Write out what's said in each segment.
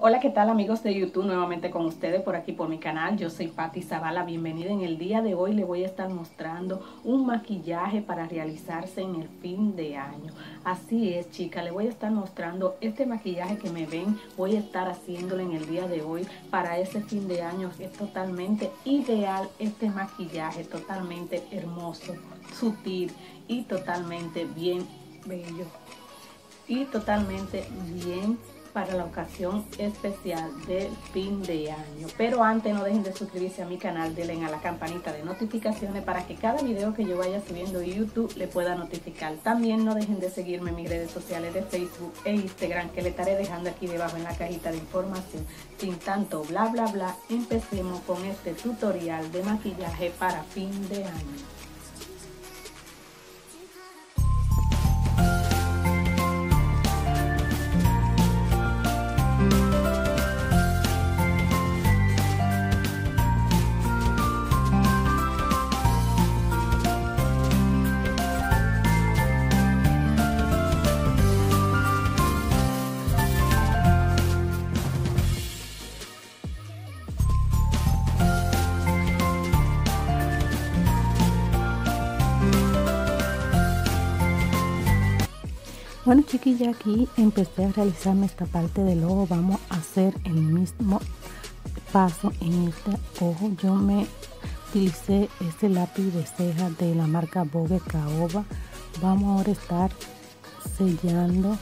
Hola, ¿qué tal amigos de YouTube? Nuevamente con ustedes por aquí por mi canal. Yo soy Patti Zavala. Bienvenida. En el día de hoy le voy a estar mostrando un maquillaje para realizarse en el fin de año. Así es, chicas. Le voy a estar mostrando este maquillaje que me ven. Voy a estar haciéndolo en el día de hoy para ese fin de año. Es totalmente ideal este maquillaje. Totalmente hermoso, sutil y totalmente bien bello. Y totalmente bien para la ocasión especial del fin de año. Pero antes no dejen de suscribirse a mi canal, denle a la campanita de notificaciones para que cada video que yo vaya subiendo en YouTube le pueda notificar. También no dejen de seguirme en mis redes sociales de Facebook e Instagram que le estaré dejando aquí debajo en la cajita de información. Sin tanto bla bla bla, empecemos con este tutorial de maquillaje para fin de año. Bueno chiquilla, aquí empecé a realizarme esta parte del ojo. Vamos a hacer el mismo paso en este ojo. Yo me utilicé este lápiz de ceja de la marca Vogue Caoba. Vamos ahora a estar sellando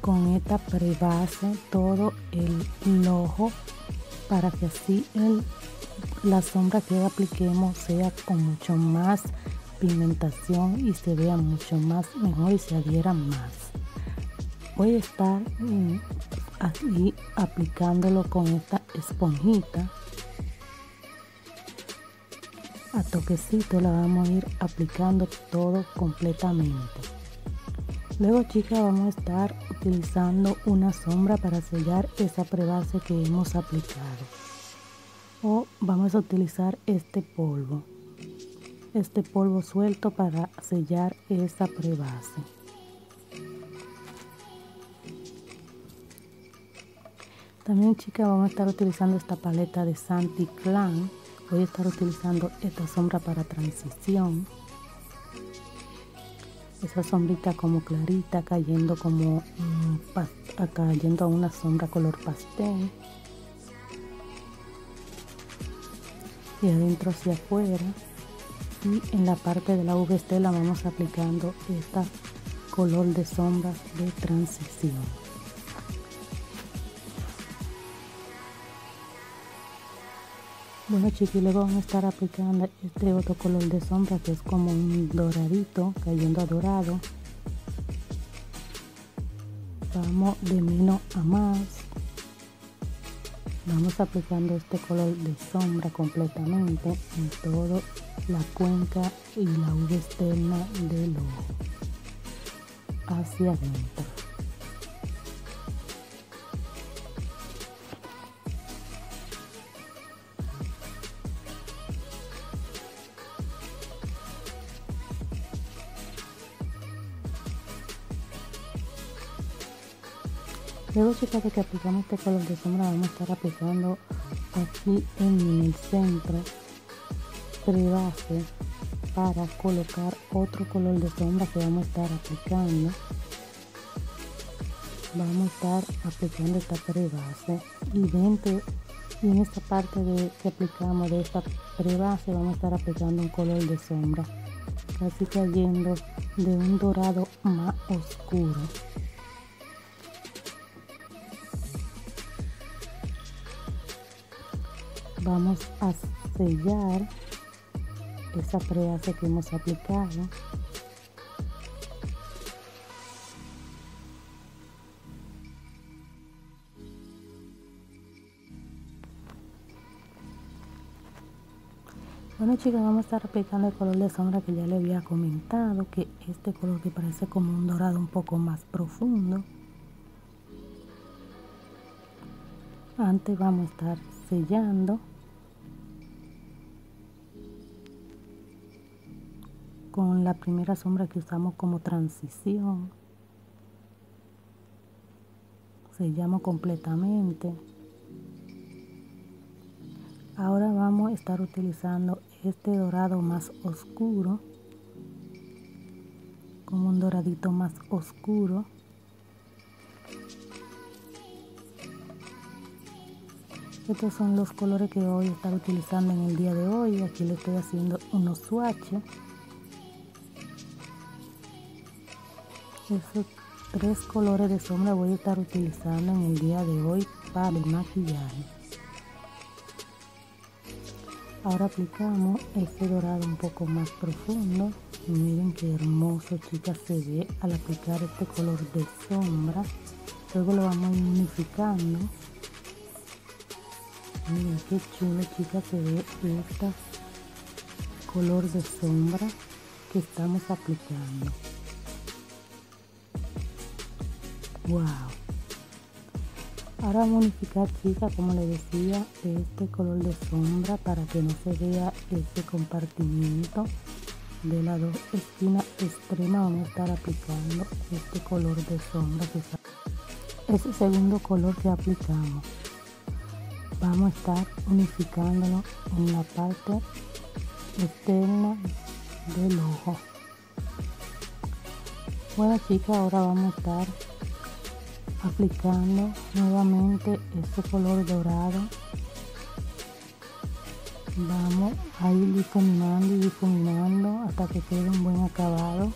con esta prebase todo el, ojo para que así el, la sombra que apliquemos sea con mucho más pigmentación y se vea mucho más mejor y se adhiera más voy a estar mm, aplicándolo con esta esponjita. A toquecito la vamos a ir aplicando todo completamente. Luego chicas vamos a estar utilizando una sombra para sellar esa prebase que hemos aplicado. O vamos a utilizar este polvo. Este polvo suelto para sellar esa prebase También chicas vamos a estar utilizando esta paleta de Santi Clan. Voy a estar utilizando esta sombra para transición. Esa sombrita como clarita cayendo como cayendo a una sombra color pastel. Y adentro hacia afuera. Y en la parte de la V estela vamos aplicando esta color de sombra de transición. Bueno luego vamos a estar aplicando este otro color de sombra que es como un doradito, cayendo a dorado. Vamos de menos a más. Vamos aplicando este color de sombra completamente en toda la cuenca y la V externa del ojo hacia adentro. Luego chicas que aplicamos este color de sombra vamos a estar aplicando aquí en el centro prebase para colocar otro color de sombra que vamos a estar aplicando. Vamos a estar aplicando esta prebase y dentro y en esta parte de que aplicamos de esta prebase vamos a estar aplicando un color de sombra. Casi cayendo de un dorado más oscuro vamos a sellar esa prebase que hemos aplicado Bueno chicas, vamos a estar aplicando el color de sombra que ya le había comentado, que este color que parece como un dorado un poco más profundo. Antes vamos a estar sellando con la primera sombra que usamos como transición. Sellamos completamente Ahora vamos a estar utilizando este dorado más oscuro, como un doradito más oscuro. Estos son los colores que voy a estar utilizando en el día de hoy. Aquí le estoy haciendo unos swatches. Esos tres colores de sombra voy a estar utilizando en el día de hoy para el maquillaje. Ahora aplicamos este dorado un poco más profundo. miren qué hermoso, chicas, se ve al aplicar este color de sombra. Luego lo vamos unificando. Miren qué chulo, chicas, se ve este color de sombra que estamos aplicando. Wow. Ahora unificar, chicas, como les decía, este color de sombra para que no se vea este compartimiento de las dos esquinas extremas. Vamos a estar aplicando este color de sombra, que es segundo color que aplicamos. Vamos a estar unificándolo en la parte externa del ojo. Bueno, chicas, ahora vamos a estar aplicando nuevamente este color dorado. Vamos a ir difuminando y difuminando hasta que quede un buen acabado.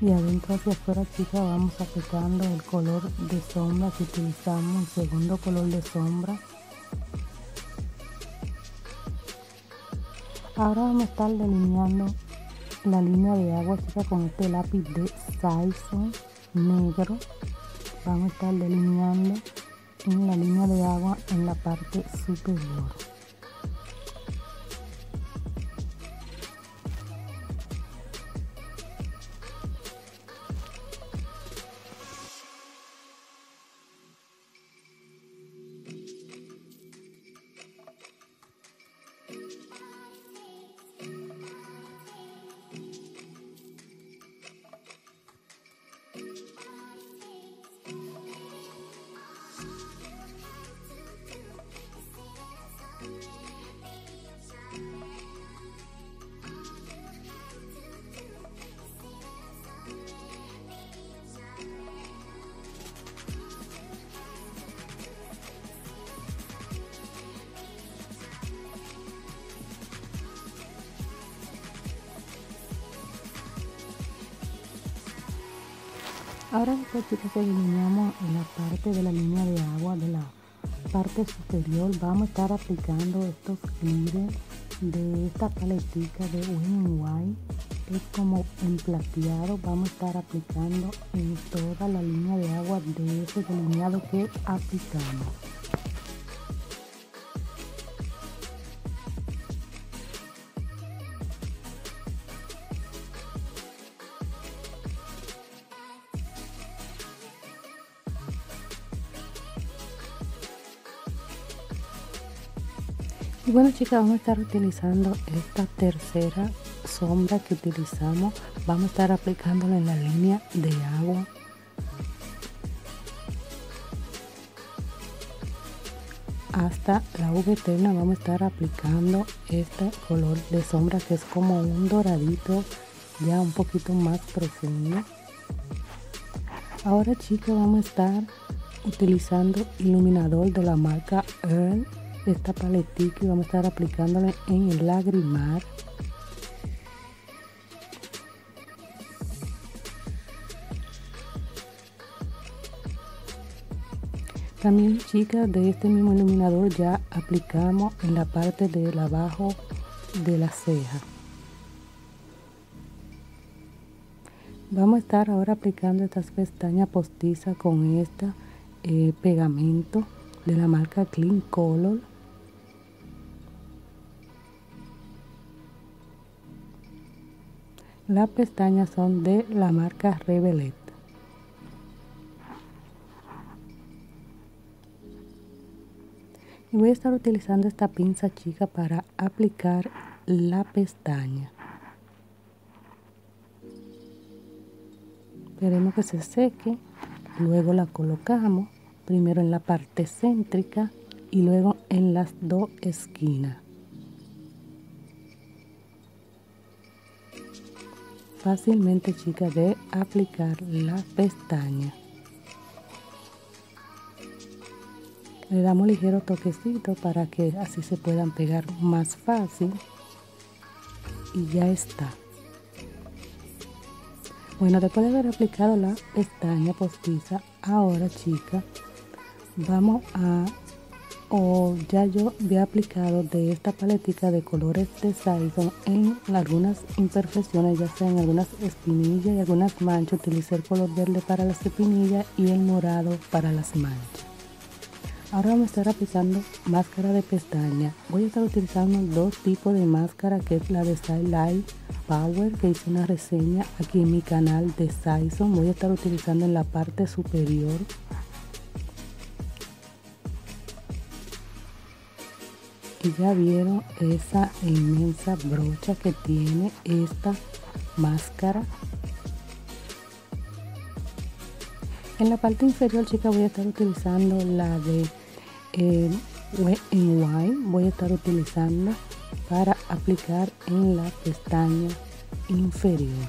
Y adentro hacia afuera chicas vamos aplicando el color de sombra que utilizamos el segundo color de sombra. Ahora vamos a estar delineando la línea de agua chica con este lápiz de Saison negro. Vamos a estar delineando en la línea de agua en la parte superior Ahora después chicos que delineamos en la parte de la línea de agua de la parte superior. Vamos a estar aplicando estos glitters de esta paletica de White es como en plateado. Vamos a estar aplicando en toda la línea de agua de ese delineado que aplicamos bueno chicas, vamos a estar utilizando esta tercera sombra que utilizamos. Vamos a estar aplicándola en la línea de agua. Hasta la V eterna vamos a estar aplicando este color de sombra que es como un doradito ya un poquito más profundo. Ahora chicas vamos a estar utilizando iluminador de la marca Earl esta paletita y vamos a estar aplicándola en el lagrimar. También chicas de este mismo iluminador ya aplicamos en la parte del abajo de la ceja. Vamos a estar ahora aplicando estas pestañas postizas con este pegamento de la marca Clean Color Las pestañas son de la marca Revelet. Y voy a estar utilizando esta pinza chica para aplicar la pestaña. Esperemos que se seque, luego la colocamos primero en la parte céntrica y luego en las dos esquinas. Fácilmente chica de aplicar la pestaña. Le damos ligero toquecito para que así se puedan pegar más fácil. Y ya está. Bueno, después de haber aplicado la pestaña postiza, ahora chica, vamos a, o ya yo había aplicado de esta paletica de colores de Saison en algunas imperfecciones, ya sea en algunas espinillas y algunas manchas, utilicé el color verde para las espinillas y el morado para las manchas. Ahora vamos a estar aplicando máscara de pestaña. Voy a estar utilizando dos tipos de máscara, que es la de Light Power, que hice una reseña aquí en mi canal de Saison. Voy a estar utilizando en la parte superior. Y ya vieron esa inmensa brocha que tiene esta máscara. En la parte inferior chicas voy a estar utilizando la de en wine. Voy a estar utilizando para aplicar en la pestaña inferior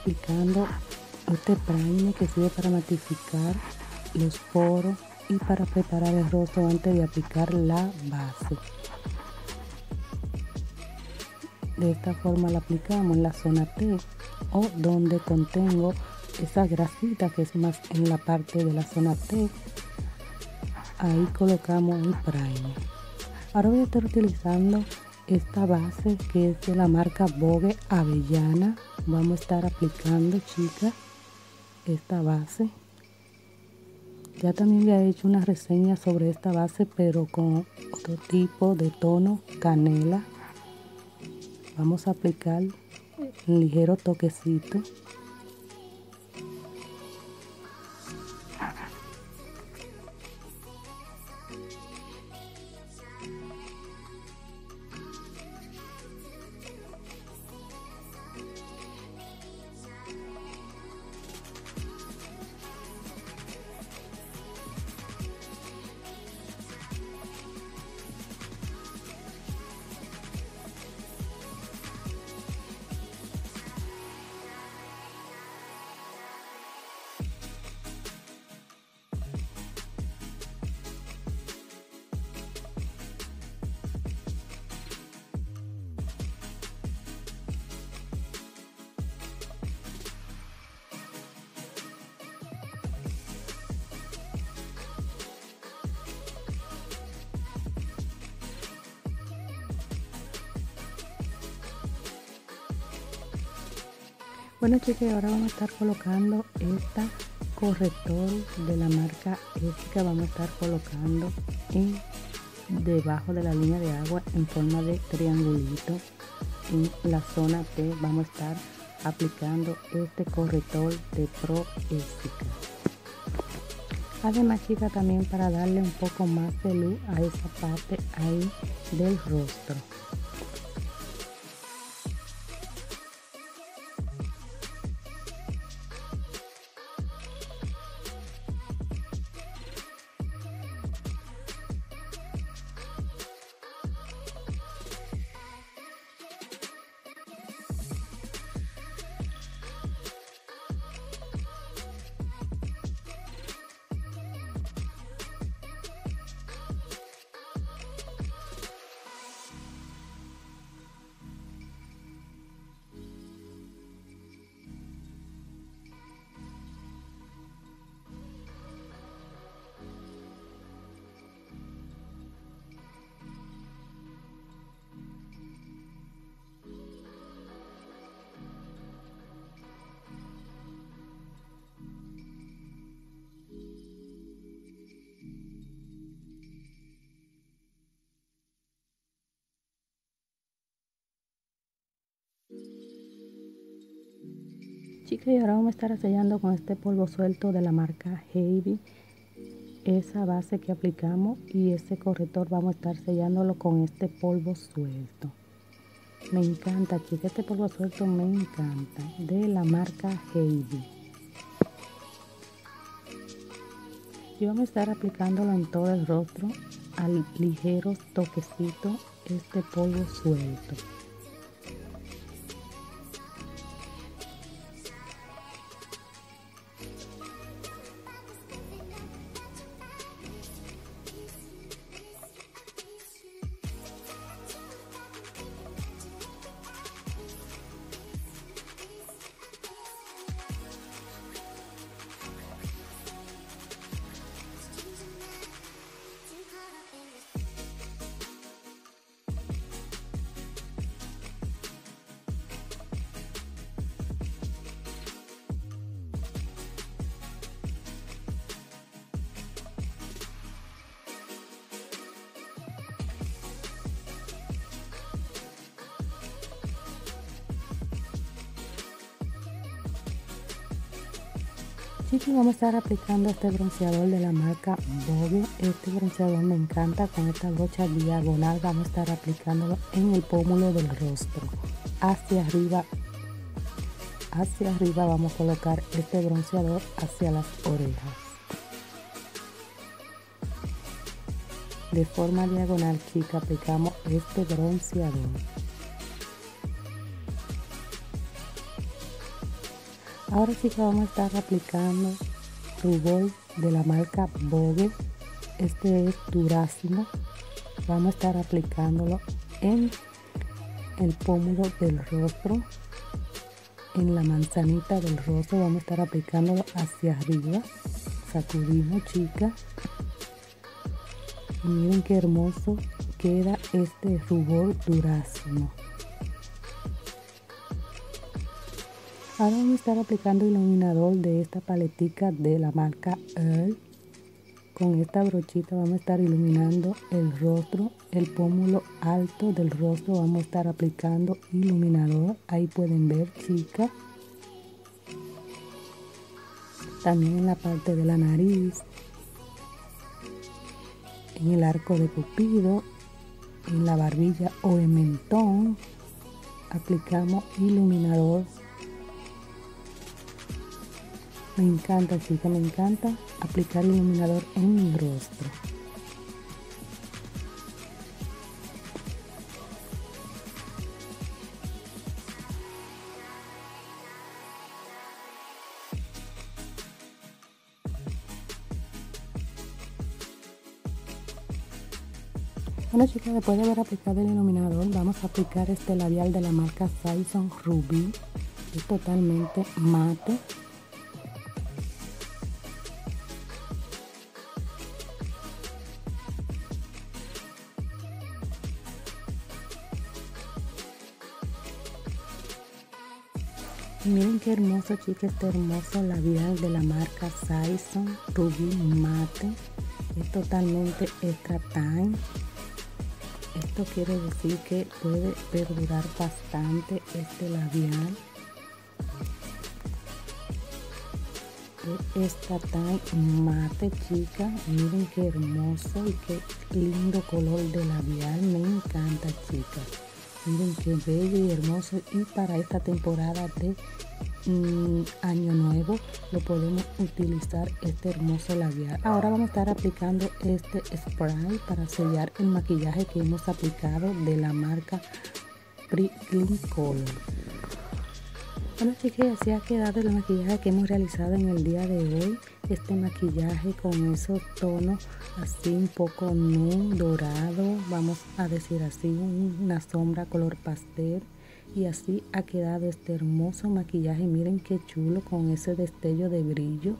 aplicando este primer que sirve para matificar los poros y para preparar el rostro antes de aplicar la base. De esta forma la aplicamos en la zona T o donde contengo esa grasita que es más en la parte de la zona T. Ahí colocamos el primer. Ahora voy a estar utilizando esta base que es de la marca Vogue Avellana. Vamos a estar aplicando, chicas, esta base ya también le he hecho una reseña sobre esta base, pero con otro tipo de tono canela. Vamos a aplicar un ligero toquecito Bueno chicos, ahora vamos a estar colocando esta corrector de la marca Ética. Vamos a estar colocando en debajo de la línea de agua en forma de triangulito. En la zona T vamos a estar aplicando este corrector de Pro Ética. Además chicas también para darle un poco más de luz a esa parte ahí del rostro. Chicas, y ahora vamos a estar sellando con este polvo suelto de la marca Heavy. esa base que aplicamos y ese corrector vamos a estar sellándolo con este polvo suelto. Me encanta, chicas, este polvo suelto me encanta, de la marca Heidi. Y vamos a estar aplicándolo en todo el rostro al ligero toquecito este polvo suelto. Chicos, vamos a estar aplicando este bronceador de la marca Vogue. Este bronceador me encanta. Con esta brocha diagonal vamos a estar aplicándolo en el pómulo del rostro. Hacia arriba, hacia arriba vamos a colocar este bronceador hacia las orejas. De forma diagonal, chica, aplicamos este bronceador. Ahora sí que vamos a estar aplicando rubor de la marca Vogue. Este es durazno. Vamos a estar aplicándolo en el pómulo del rostro, en la manzanita del rostro. Vamos a estar aplicándolo hacia arriba. Sacudimos, chicas. miren qué hermoso queda este rubor durazno. Ahora vamos a estar aplicando iluminador de esta paletica de la marca Earl. Con esta brochita vamos a estar iluminando el rostro, el pómulo alto del rostro. Vamos a estar aplicando iluminador. Ahí pueden ver, chicas. También en la parte de la nariz, en el arco de pupido, en la barbilla o en mentón. Aplicamos iluminador me encanta, chica, me encanta aplicar iluminador en mi rostro. Bueno chicas, después de haber aplicado el iluminador, vamos a aplicar este labial de la marca Saison Ruby. Es totalmente mate Qué hermoso, chicas, este hermoso labial de la marca Saison Ruby Mate. Es totalmente extra time. Esto quiere decir que puede perdurar bastante este labial. Es extra time mate, chicas. Miren qué hermoso y qué lindo color de labial. Me encanta, chicas. Miren qué bello y hermoso. Y para esta temporada de Año Nuevo lo podemos utilizar este hermoso labial. Ahora vamos a estar aplicando este spray para sellar el maquillaje que hemos aplicado de la marca Clean Color. Bueno chicas, así ha quedado el maquillaje que hemos realizado en el día de hoy. Este maquillaje con esos tonos así un poco nude, dorado, vamos a decir así, una sombra color pastel. Y así ha quedado este hermoso maquillaje. Miren qué chulo con ese destello de brillo.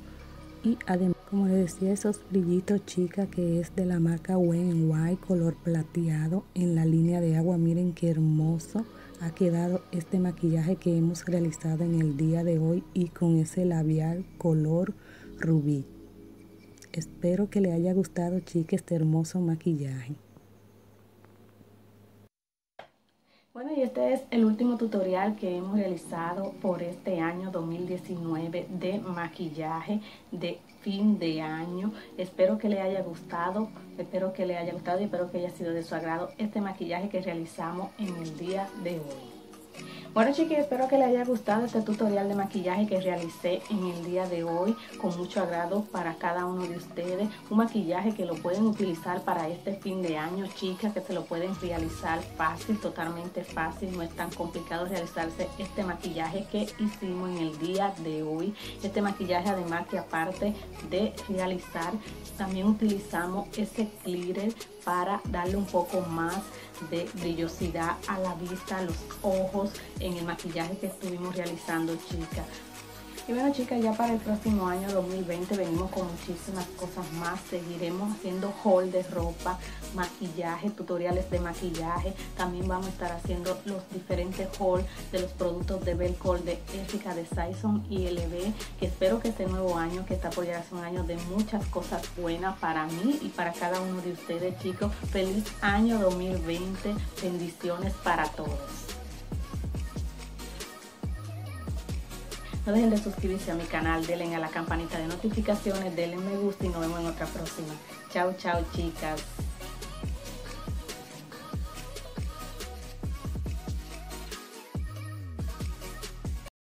Y además, como les decía, esos brillitos chicas que es de la marca Wen White color plateado en la línea de agua. Miren qué hermoso ha quedado este maquillaje que hemos realizado en el día de hoy y con ese labial color rubí. Espero que le haya gustado, chicas, este hermoso maquillaje. Bueno, y este es el último tutorial que hemos realizado por este año 2019 de maquillaje de fin de año. Espero que le haya gustado, espero que le haya gustado y espero que haya sido de su agrado este maquillaje que realizamos en el día de hoy. Bueno chicos, espero que les haya gustado este tutorial de maquillaje que realicé en el día de hoy con mucho agrado para cada uno de ustedes. Un maquillaje que lo pueden utilizar para este fin de año, chicas, que se lo pueden realizar fácil, totalmente fácil. No es tan complicado realizarse este maquillaje que hicimos en el día de hoy. Este maquillaje además que aparte de realizar, también utilizamos ese glitter para darle un poco más de brillosidad a la vista, a los ojos en el maquillaje que estuvimos realizando chicas. Y bueno chicas, ya para el próximo año 2020 venimos con muchísimas cosas más. Seguiremos haciendo haul de ropa, maquillaje, tutoriales de maquillaje. También vamos a estar haciendo los diferentes haul de los productos de Belcol de Ética de Saison y LB. Que espero que este nuevo año, que está por llegar a un año de muchas cosas buenas para mí y para cada uno de ustedes chicos. Feliz año 2020. Bendiciones para todos. No dejen de suscribirse a mi canal, denle a la campanita de notificaciones, denle me gusta y nos vemos en otra próxima. Chao, chao chicas.